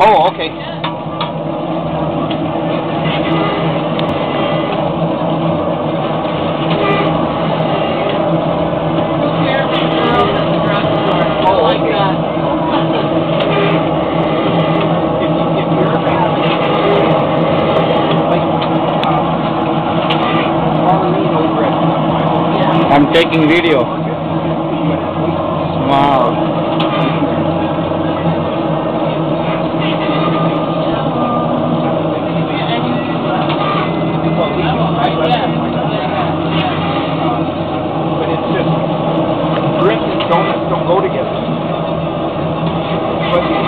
Oh, okay. Oh, that. I'm taking video. Wow.